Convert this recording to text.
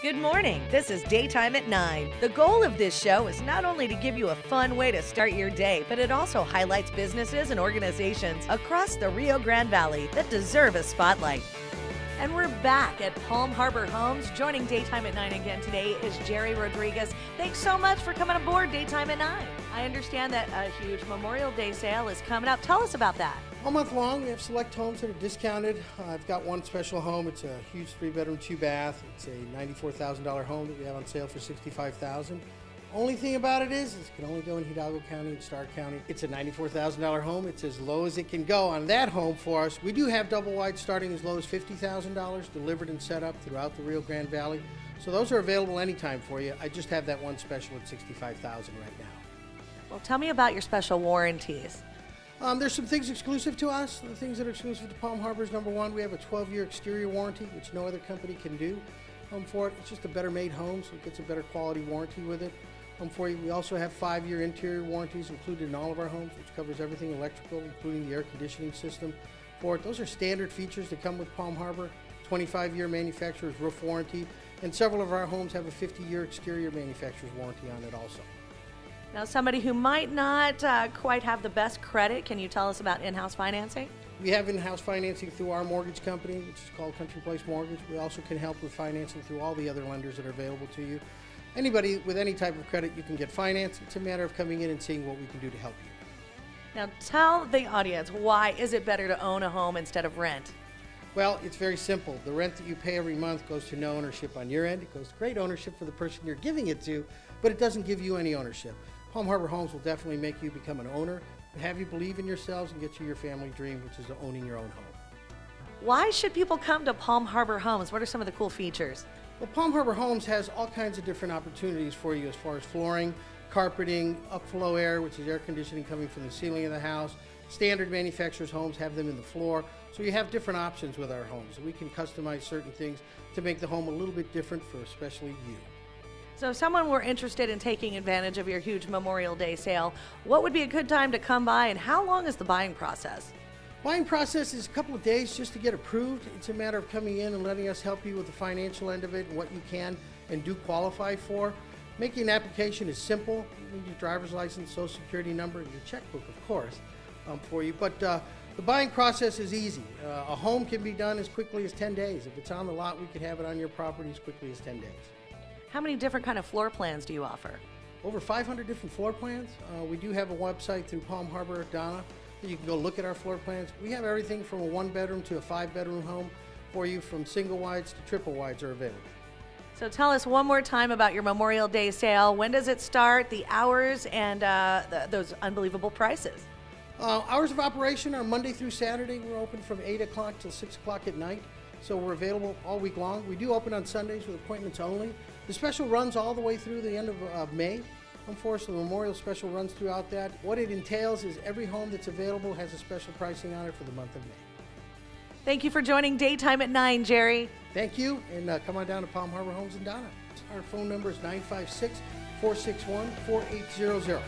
Good morning. This is Daytime at 9. The goal of this show is not only to give you a fun way to start your day, but it also highlights businesses and organizations across the Rio Grande Valley that deserve a spotlight. And we're back at Palm Harbor Homes. Joining Daytime at 9 again today is Jerry Rodriguez. Thanks so much for coming aboard Daytime at 9. I understand that a huge Memorial Day sale is coming up. Tell us about that. All month long, we have select homes that are discounted. I've got one special home. It's a huge three-bedroom, two-bath. It's a $94,000 home that we have on sale for $65,000. Only thing about it is, it can only go in Hidalgo County and Starr County. It's a $94,000 home. It's as low as it can go on that home for us. We do have double wide starting as low as $50,000 delivered and set up throughout the Rio Grande Valley. So those are available anytime for you. I just have that one special at 65,000 right now. Well, tell me about your special warranties. Um, there's some things exclusive to us. The things that are exclusive to Palm Harbor is number one, we have a 12-year exterior warranty, which no other company can do um, for it. It's just a better made home, so it gets a better quality warranty with it. For you, we also have five-year interior warranties included in all of our homes, which covers everything electrical, including the air conditioning system for it. Those are standard features that come with Palm Harbor. 25-year manufacturer's roof warranty, and several of our homes have a 50-year exterior manufacturer's warranty on it also. Now, somebody who might not uh, quite have the best credit, can you tell us about in house financing? We have in house financing through our mortgage company, which is called Country Place Mortgage. We also can help with financing through all the other lenders that are available to you. Anybody with any type of credit, you can get financed. It's a matter of coming in and seeing what we can do to help you. Now, tell the audience why is it better to own a home instead of rent? Well, it's very simple. The rent that you pay every month goes to no ownership on your end. It goes to great ownership for the person you're giving it to, but it doesn't give you any ownership. Palm Harbor Homes will definitely make you become an owner have you believe in yourselves and get you your family dream, which is owning your own home. Why should people come to Palm Harbor Homes? What are some of the cool features? Well, Palm Harbor Homes has all kinds of different opportunities for you as far as flooring, carpeting, upflow air, which is air conditioning coming from the ceiling of the house. Standard manufacturers' homes have them in the floor. So you have different options with our homes. We can customize certain things to make the home a little bit different for especially you. So, if someone were interested in taking advantage of your huge Memorial Day sale, what would be a good time to come by and how long is the buying process? Buying process is a couple of days just to get approved. It's a matter of coming in and letting us help you with the financial end of it and what you can and do qualify for. Making an application is simple. You need your driver's license, social security number, and your checkbook, of course, um, for you. But uh, the buying process is easy. Uh, a home can be done as quickly as 10 days. If it's on the lot, we could have it on your property as quickly as 10 days. How many different kind of floor plans do you offer? Over 500 different floor plans. Uh, we do have a website through Palm Harbor Donna you can go look at our floor plans. We have everything from a one bedroom to a five bedroom home for you from single wides to triple wides are available. So tell us one more time about your Memorial Day sale. When does it start, the hours, and uh, the, those unbelievable prices? Uh, hours of operation are Monday through Saturday. We're open from 8 o'clock till 6 o'clock at night. So we're available all week long. We do open on Sundays with appointments only. The special runs all the way through the end of uh, May. Unfortunately, the Memorial Special runs throughout that. What it entails is every home that's available has a special pricing on it for the month of May. Thank you for joining Daytime at 9, Jerry. Thank you, and uh, come on down to Palm Harbor Homes and Donna. Our phone number is 956 461 4800.